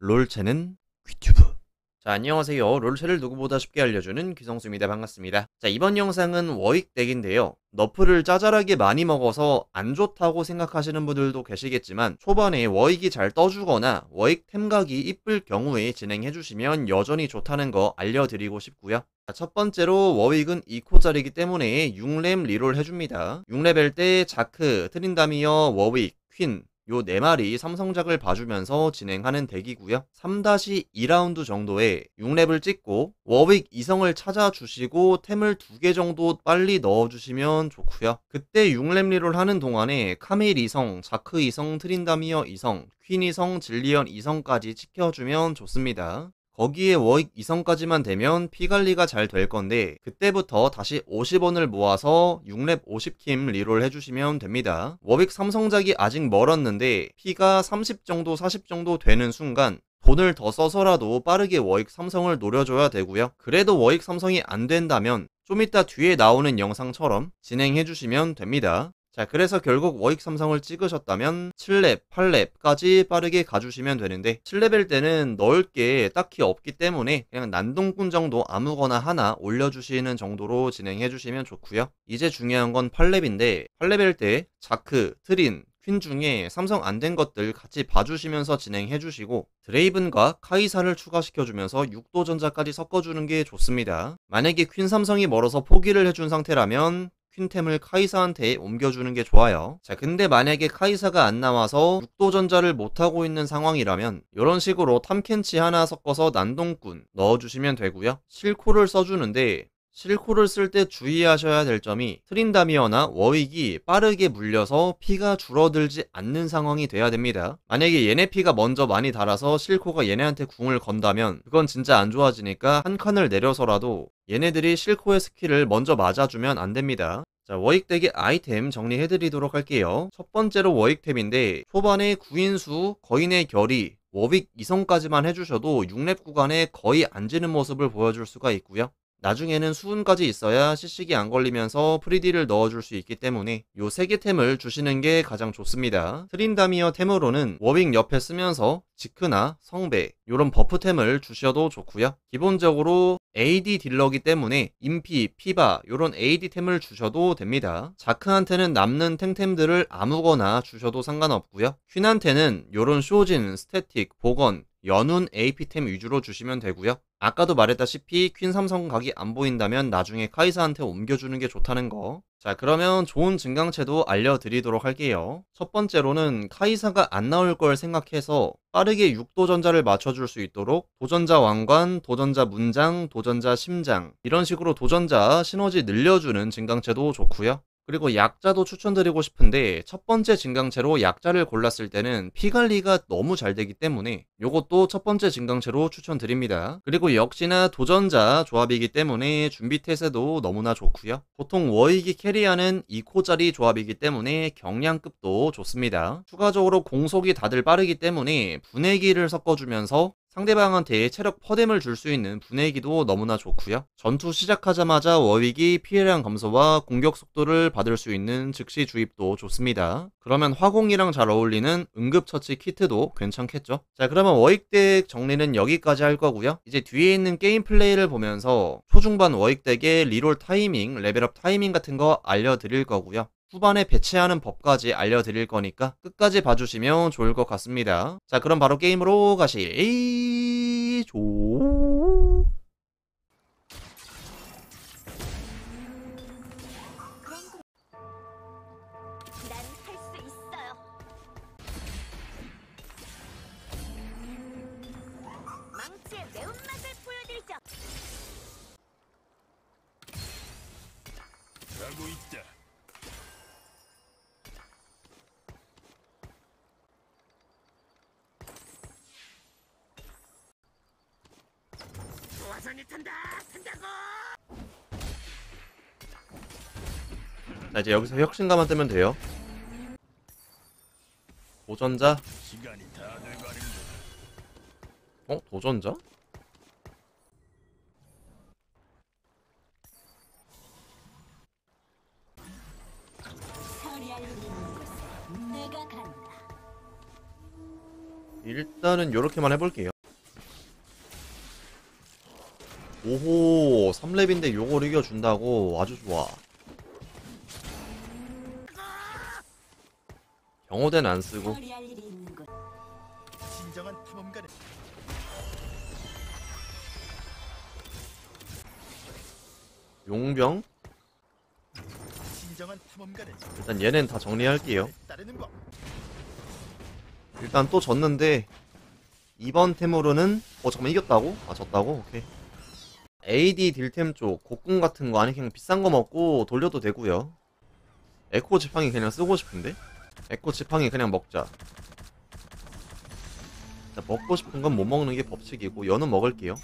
롤체는 귀튜브. 자, 안녕하세요. 롤체를 누구보다 쉽게 알려주는 귀성수입니다. 반갑습니다. 자, 이번 영상은 워윅 deck인데요. nerf를 짜잘하게 많이 먹어서 안 좋다고 생각하시는 분들도 계시겠지만 초반에 워윅이 잘 떠주거나 워윅 템각이 이쁠 경우에 진행해주시면 여전히 좋다는 거 알려드리고 싶고요. 자, 첫 번째로 워윅은 2코짜리기 때문에 6렙 reroll 해줍니다. 6레벨 때 자크, 트린다미어, 워윅, 퀸, 요 네 마리 삼성작을 봐주면서 진행하는 deck이고요. 3-2라운드 정도에 6렙을 찍고 워윅 이성을 찾아주시고 템을 두 개 정도 빨리 넣어주시면 좋고요. 그때 6렙 reroll 하는 동안에 카밀 이성, 자크 이성, 트린다미어 이성, 퀸 이성, 질리언 이성까지 지켜주면 좋습니다. 거기에 워윅 2성까지만 되면 피 관리가 잘 될 건데 그때부터 다시 50원을 모아서 6렙 50keep reroll 해주시면 됩니다. 워윅 3성작이 아직 멀었는데 피가 30 정도 40 정도 되는 순간 돈을 더 써서라도 빠르게 워윅 삼성을 노려줘야 되고요. 그래도 워윅 삼성이 안 된다면 좀 이따 뒤에 나오는 영상처럼 진행해 주시면 됩니다. 자, 그래서 결국 워윅 삼성을 찍으셨다면 7렙, 8렙까지 빠르게 가주시면 되는데 7레벨 때는 넣을 게 딱히 없기 때문에 그냥 난동꾼 정도 아무거나 하나 올려주시는 정도로 진행해 주시면 좋고요. 이제 중요한 건 8렙인데 8레벨 때 자크, 트린, 퀸 중에 삼성 안 된 것들 같이 봐주시면서 진행해 주시고 드레이븐과 카이사를 추가시켜 주면서 6도 전자까지 섞어주는 게 좋습니다. 만약에 퀸 삼성이 멀어서 포기를 해준 상태라면 퀸템을 카이사한테 옮겨주는 게 좋아요. 자, 근데 만약에 카이사가 안 나와서 육도전자를 못하고 있는 상황이라면 이런 식으로 탐켄치 하나 섞어서 난동꾼 넣어주시면 되고요. 실코를 써주는데 실코를 쓸 때 주의하셔야 될 점이 트린다미어나 워윅이 빠르게 물려서 피가 줄어들지 않는 상황이 돼야 됩니다. 만약에 얘네 피가 먼저 많이 달아서 실코가 얘네한테 궁을 건다면 그건 진짜 안 좋아지니까 한 칸을 내려서라도 얘네들이 실코의 skill을 먼저 맞아주면 안 됩니다. 자, 워윅deck의 아이템 정리해드리도록 할게요. 첫 번째로 워윅템인데 초반에 구인수, 거인의 결의, 워윅 2성까지만 해주셔도 6렙 구간에 거의 안 지는 모습을 보여줄 수가 있고요. 나중에는 수은까지 있어야 시식이 안 걸리면서 free딜을 넣어줄 수 있기 때문에 요 세 개 템을 주시는 게 가장 좋습니다. 트린다미어 템으로는 워윅 옆에 쓰면서 지크나 성배 요런 buff템을 주셔도 좋고요. 기본적으로 AD 딜러기 때문에 인피, 피바 요런 AD템을 주셔도 됩니다. 자크한테는 남는 탱템들을 아무거나 주셔도 상관없고요. 퀸한테는 요런 쇼진, 스태틱, 보건 연운 AP템 위주로 주시면 되고요. 아까도 말했다시피 퀸 삼성 각이 안 보인다면 나중에 카이사한테 옮겨주는 게 좋다는 거. 자, 그러면 좋은 증강체도 알려드리도록 할게요. 첫 번째로는 카이사가 안 나올 걸 생각해서 빠르게 6도전자를 맞춰줄 수 있도록 도전자 왕관, 도전자 문장, 도전자 심장 이런 식으로 도전자 시너지 늘려주는 증강체도 좋고요. 그리고 약자도 추천드리고 싶은데 첫 번째 증강체로 약자를 골랐을 때는 피 관리가 너무 잘 되기 때문에 이것도 첫 번째 증강체로 추천드립니다. 그리고 역시나 도전자 조합이기 때문에 준비 태세도 너무나 좋고요. 보통 워윅이 carry하는 2코짜리 조합이기 때문에 경량급도 좋습니다. 추가적으로 공속이 다들 빠르기 때문에 분해기를 섞어주면서 상대방한테 체력 퍼뎀을 줄 수 있는 분해기도 너무나 좋고요. 전투 시작하자마자 워윅이 피해량 감소와 공격 속도를 받을 수 있는 즉시 주입도 좋습니다. 그러면 화공이랑 잘 어울리는 응급처치 키트도 괜찮겠죠? 자 그러면 워윅덱 정리는 여기까지 할 거고요. 이제 뒤에 있는 게임 플레이를 보면서 초중반 워윅덱의 reroll 타이밍, 레벨업 타이밍 같은 거 알려드릴 거고요. 후반에 배치하는 법까지 알려드릴 거니까 끝까지 봐주시면 좋을 것 같습니다. 자, 그럼 바로 게임으로 매운맛을 보여드리죠. 가고 있다. 화선이 탄다! 탄다고! 자, 이제 여기서 혁신가만 뜨면 돼요. 도전자? 시간이 다 돼가는 어? 도전자? 일단은 요렇게만 해볼게요. 오호 3렙인데 요걸 이겨준다고 아주 좋아. 경호대는 안 쓰고 처리할 일이 있는 곳. 진정한 탐험가는 용병 일단 얘는 다 정리할게요. 법. 일단 또 졌는데 이번 템으로는 어 잠깐만 이겼다고? 아 졌다고? 오케이 AD 딜템 쪽 곡궁 같은 거 아니 그냥 비싼 거 먹고 돌려도 되고요. 에코 지팡이 그냥 쓰고 싶은데? 에코 지팡이 그냥 먹자. 자, 먹고 싶은 건 못 먹는 게 법칙이고 연은 먹을게요.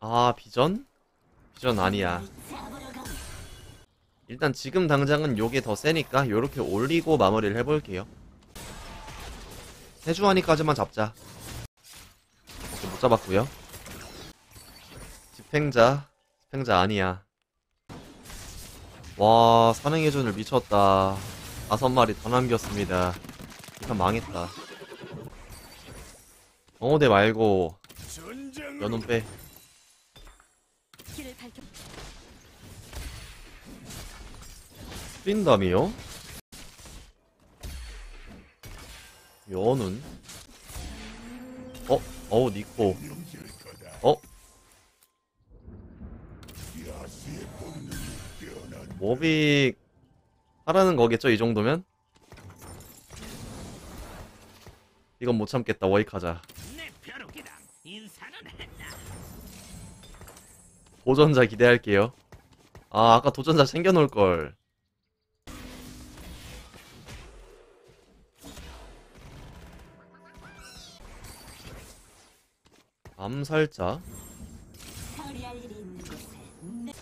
아 비전? 비전 아니야. 일단 지금 당장은 요게 더 세니까 요렇게 올리고 마무리를 해볼게요. 세주하니까지만 잡자 못 잡았고요 집행자 집행자 아니야 와 산행의 준을 미쳤다 다섯 마리 더 남겼습니다 일단 망했다 정호대 말고 연운 빼. 스린담이요? 연운? 어? 어우 니코 어? 모빅 하라는 거겠죠 이 정도면? 이건 못 참겠다 워익하자? 도전자 기대할게요 아 아까 도전자 챙겨놓을걸 암살자. 내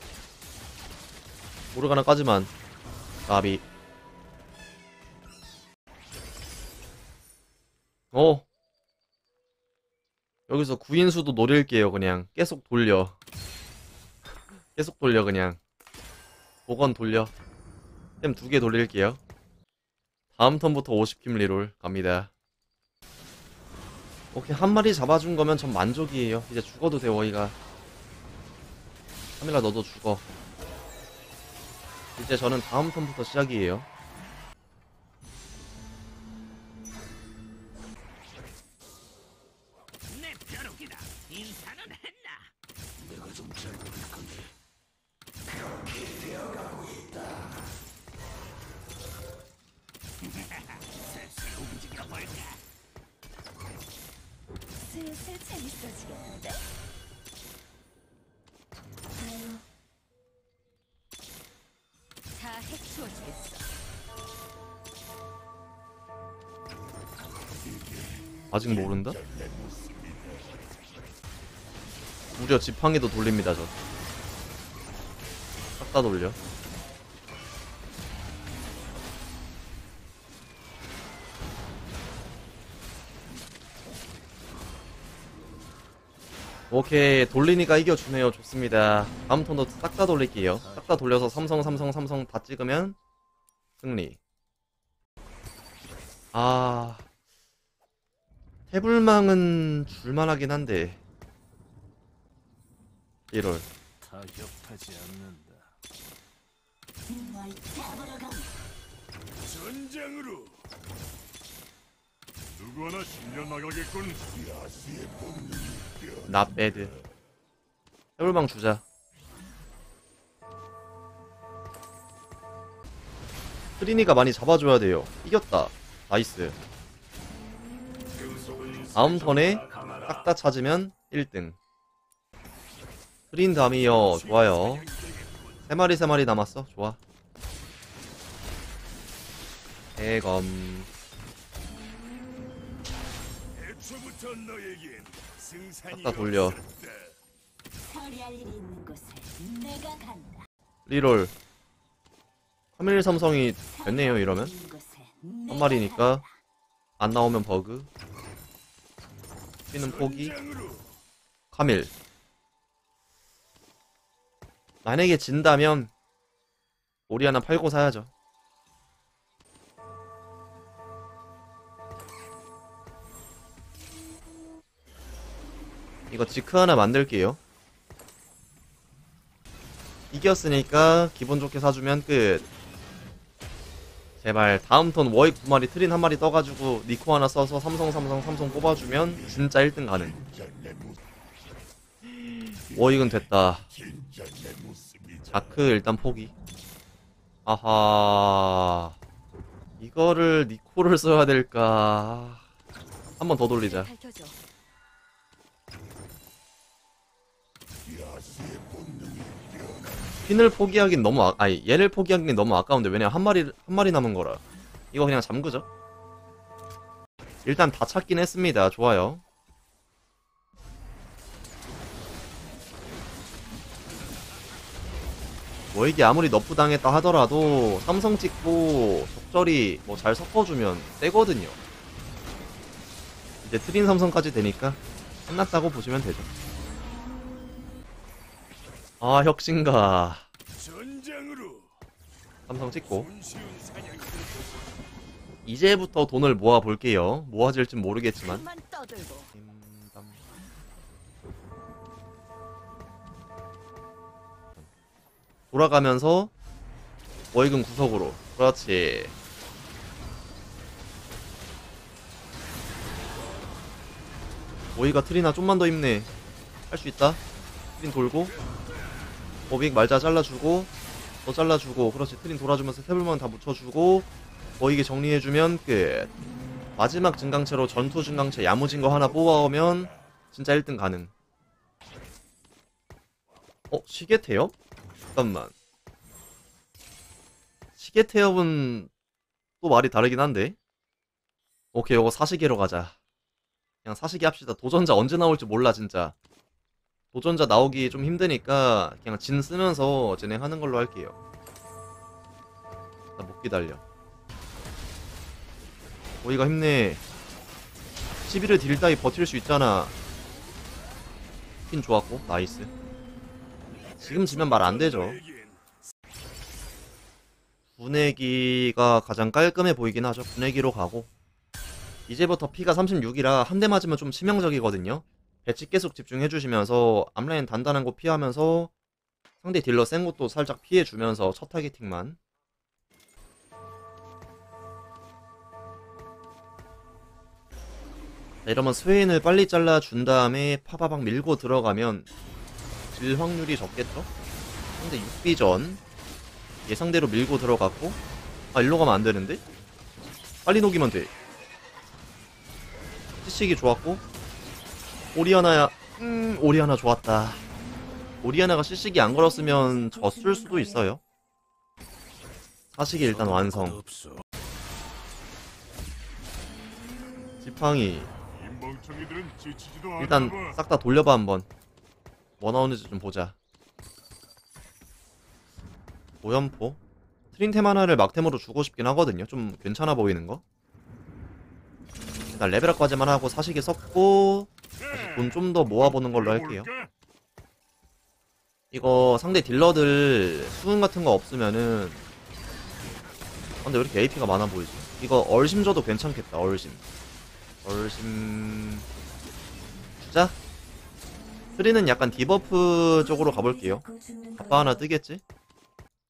모르가나 까지만. 나비. 어. 여기서 구인수도 노릴게요 그냥. 계속 돌려. 계속 돌려 그냥. 복원 돌려. 템 두 개 돌릴게요. 다음 턴부터 50킴 리롤 갑니다 오케이 한 마리 잡아준 거면 전 만족이에요. 이제 죽어도 돼 워이가. 카밀라 너도 죽어. 이제 저는 다음 턴부터 시작이에요. 슬슬 재밌어지겠는데? 다 해치워주겠어. 아직 모른다? 무려 지팡이도 돌립니다, 저. 싹 다 돌려. 오케이 돌리니까 이겨주네요. 좋습니다. 다음 턴도 싹 다 돌릴게요. 싹 다 돌려서 삼성 삼성 삼성 다 찍으면 승리. 아 태블망은 줄만하긴 한데. 1월. 타협하지 않는다. 전장으로. 누구 하나 신려 나가겠군. 나 배드. 태블망 주자. 트리니가 많이 잡아줘야 돼요. 이겼다. 나이스. 다음 턴에 딱 다 찾으면 1등. 트린 담이요. 좋아요. 세마리세마리 남았어. 좋아. 대검 싹다 돌려. 리롤. 카밀 삼성이 됐네요 이러면. 한 마리니까. 안 나오면 버그. 뛰는 포기. 카밀. 만약에 진다면 오리 하나 팔고 사야죠 이거 지크 하나 만들게요. 이겼으니까 기분 좋게 사주면 끝. 제발 다음 턴 워익 두 마리 트린 한 마리 떠가지고 니코 하나 써서 삼성 삼성 삼성 뽑아주면 진짜 1등 가능. 워익은 됐다. 자크 일단 포기. 아하. 이거를 니코를 써야 될까. 한 번 더 돌리자. 핀을 포기하긴 너무 아, 아니 얘를 포기하긴 너무 아까운데 왜냐면 한 마리 한 마리 남은 거라. 이거 그냥 잠그죠? 일단 다 찾긴 했습니다. 좋아요. 뭐 이게 아무리 너프 당했다 하더라도 삼성 찍고 적절히 뭐 잘 섞어주면 세거든요. 이제 트린 삼성까지 되니까 끝났다고 보시면 되죠 아 혁신가 전장으로 삼성 찍고 이제부터 돈을 모아 볼게요. 모아질진 모르겠지만. 돌아가면서 월금 구석으로. 그렇지. 오이가 트리나 좀만 더 힘내. 할 수 있다. 트린 돌고. 버빅 말자 잘라주고. 더 잘라주고. 그렇지. 트린 돌아주면서 태블만 다 묻혀주고. 보이게 정리해주면 끝. 마지막 증강체로 전투 증강체 야무진 거 하나 뽑아오면 진짜 1등 가능. 어? 시계 태엽? 잠깐만. 시계 태엽은 또 말이 다르긴 한데. 오케이, 요거 사시계로 가자. 그냥 사시계 합시다. 도전자 언제 나올지 몰라, 진짜. 도전자 나오기 좀 힘드니까 그냥 진 쓰면서 진행하는 걸로 할게요. 나 못 기다려. 오이가 힘내. 11을 딜 따위 버틸 수 있잖아. 핀 좋았고, nice. 지금 지면 말 안 되죠. 너에겐 분해기가 가장 깔끔해 보이긴 하죠. 분해기로 가고. 이제부터 피가 36이라 한 대 맞으면 좀 치명적이거든요. 배치 계속 집중해 주시면서 앞라인 단단한 거 피하면서 상대 딜러 센 것도 살짝 피해 주면서 첫 targeting만. 자, 이러면 스웨인을 빨리 잘라준 다음에 파바박 밀고 들어가면 질 확률이 적겠죠? 상대 6비전 예상대로 밀고 들어갔고 아 일로 가면 안 되는데? 빨리 녹이면 돼 시식이 좋았고 오리아나야 음 오리아나 좋았다. 오리아나가 시식이 안 걸었으면 졌을 수도 있어요. 사식이 일단 완성. 지팡이. 일단 봐. 싹다 돌려봐 한번. 뭐 나오는지 좀 보자. 오연포? 트린템 하나를 막템으로 주고 싶긴 하거든요. 좀 괜찮아 보이는 거. 일단 레벨업까지만 하고 사시게 썼고 돈좀 더 모아보는 걸로 할게요? 이거 상대 딜러들 수은 같은 거 없으면은 아, 근데 왜 이렇게 AP가 많아 보이지? 이거 얼심 줘도 괜찮겠다 얼심 얼심 주자 트리는 약간 debuff 쪽으로 가볼게요 아빠 하나 뜨겠지?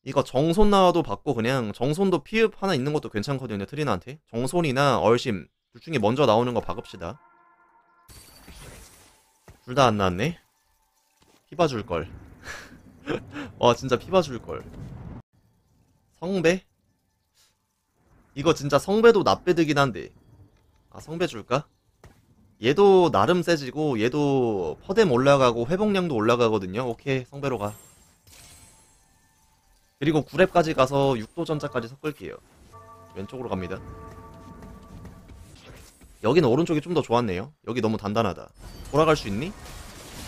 이거 정손 나와도 받고 그냥 정손도 피읍 하나 있는 것도 괜찮거든요 트리나한테 정손이나 얼심 둘 중에 먼저 나오는 거 박읍시다 둘 다 안 나왔네. 피바 줄걸. 와 진짜 피 봐 줄걸. 성배? 이거 진짜 성배도 납배드긴 한데. 아 성배 줄까? 얘도 나름 세지고 얘도 퍼뎀 올라가고 회복량도 올라가거든요. 오케이 성배로 가. 그리고 9렙까지 가서 6도 전자까지 섞을게요. 왼쪽으로 갑니다 여기는 오른쪽이 좀 더 좋았네요. 여기 너무 단단하다. 돌아갈 수 있니?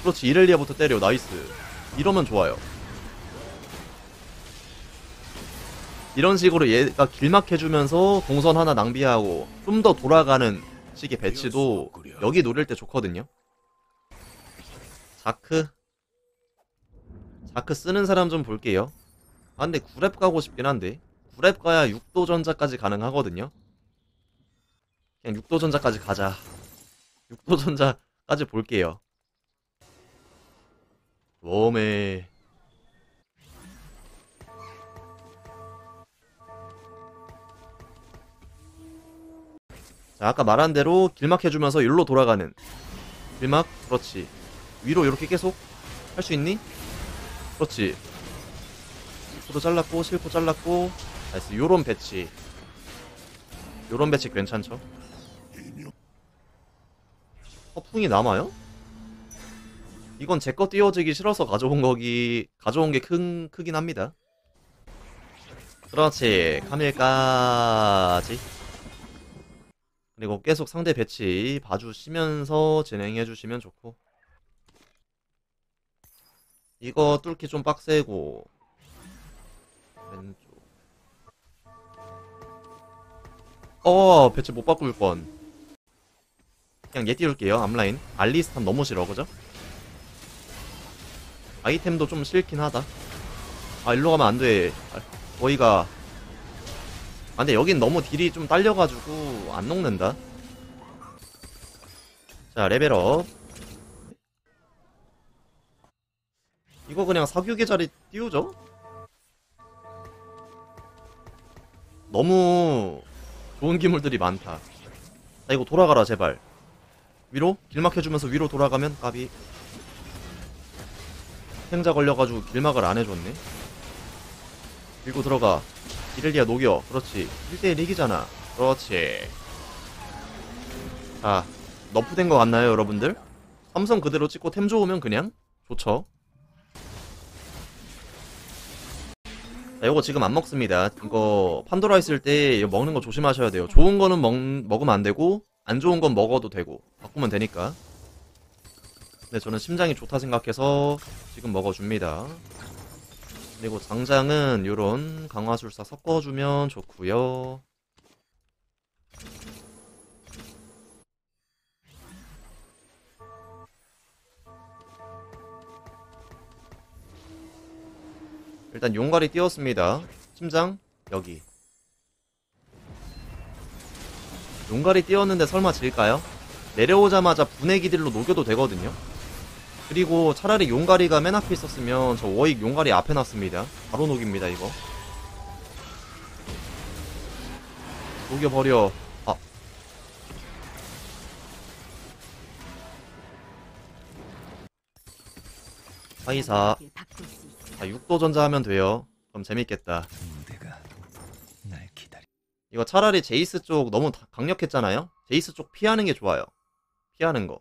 그렇지 이렐리아부터 때려. Nice. 이러면 좋아요. 이런 식으로 얘가 길막해주면서 동선 하나 낭비하고 좀 더 돌아가는 식의 배치도 여기 노릴 때 좋거든요. 자크. 자크 쓰는 사람 좀 볼게요. 아 근데 9렙 가고 싶긴 한데. 9렙 가야 6도전자까지 가능하거든요 그냥 6도 전자까지 가자. 6도 전자까지 볼게요. 웜에. 자 아까 말한 대로 길막 해주면서 일로 돌아가는. 길막 그렇지. 위로 이렇게 계속 할 수 있니? 그렇지. 실코도 잘랐고 실코 잘랐고. Nice. 요런 배치. 요런 배치 괜찮죠? 허풍이 남아요? 이건 제 거 띄워지기 싫어서 가져온 거기 가져온 게 큰 크긴 합니다. 그렇지. 카밀까지. 그리고 계속 상대 배치 봐주시면서 진행해 주시면 좋고. 이거 뚫기 좀 빡세고. 왼쪽. 어 배치 못 바꿀 뻔 그냥 얘 띄울게요 앞라인. 알리스탄 너무 싫어 그죠? 아이템도 좀 싫긴 하다. 아 일로 가면 안돼. 거기가. 아 근데 여긴 너무 딜이 좀 딸려가지고 안 녹는다. 자 레벨업. 이거 그냥 사규계 자리 띄우죠? 너무 좋은 기물들이 많다. 자 이거 돌아가라 제발 위로? 길막 해주면서 위로 돌아가면 까비. 생자 걸려가지고 길막을 안 해줬네. 밀고 들어가. 이렐리아 녹여. 그렇지. 1대1 이기잖아. 그렇지. 자 너프된 거 같나요 여러분들? 삼성 그대로 찍고 템 좋으면 그냥 좋죠. 자 이거 지금 안 먹습니다. 이거 판도라 있을 때 먹는 거 조심하셔야 돼요. 좋은 거는 먹, 먹으면 안 되고 안 좋은 건 먹어도 되고 바꾸면 되니까. 근데 저는 심장이 좋다 생각해서 지금 먹어줍니다. 그리고 장장은 요런 강화술사 섞어주면 좋고요. 일단 용가리 띄웠습니다. 심장 여기 용가리 띄웠는데 설마 질까요? 내려오자마자 분해 기딜로 녹여도 되거든요 그리고 차라리 용가리가 맨 앞에 있었으면 저 워익 용가리 앞에 놨습니다. 바로 녹입니다, 이거. 녹여버려. 아. 있어. 자, 6도 전자 하면 돼요. 그럼 재밌겠다. 이거 차라리 제이스 쪽 너무 다- 강력했잖아요? 제이스 쪽 피하는 게 좋아요. 피하는 거.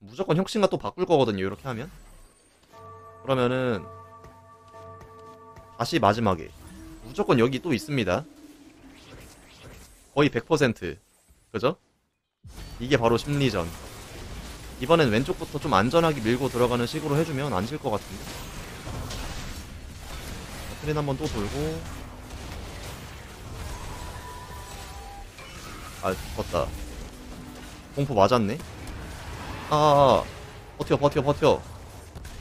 무조건 혁신과 또 바꿀 거거든요, 이렇게 하면. 그러면은, 다시 마지막에. 무조건 여기 또 있습니다. 거의 100%. 그죠? 이게 바로 심리전. 이번엔 왼쪽부터 좀 안전하게 밀고 들어가는 식으로 해주면 안 질 것 같은데. 자, 트린 한번 또 돌고. 아, 죽었다. 공포 맞았네? 아, 아, 아, 버텨, 버텨, 버텨.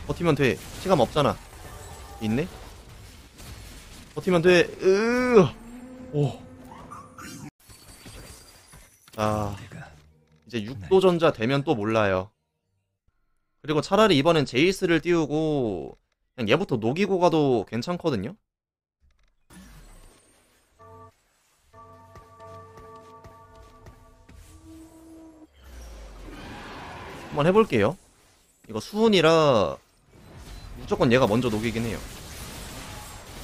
버티면 돼. 시간 없잖아. 있네? 버티면 돼. 으, 오. 아, 이제 6도 전자 되면 또 몰라요. 그리고 차라리 이번엔 제이스를 띄우고, 그냥 얘부터 녹이고 가도 괜찮거든요? 한번 해볼게요. 이거 수훈이라 무조건 얘가 먼저 녹이긴 해요.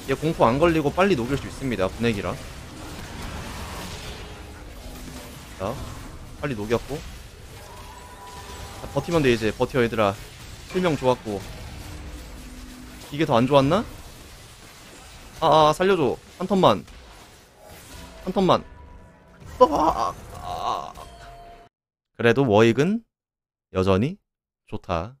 얘 공포 안 걸리고 빨리 녹일 수 있습니다. 분해기라. 자, 빨리 녹였고. 자, 버티면 돼 이제 버텨 얘들아. 실명 좋았고. 이게 더 안 좋았나? 아, 아 살려줘. 한 턴만. 한 턴만. 아, 아. 그래도 워익은 여전히 좋다.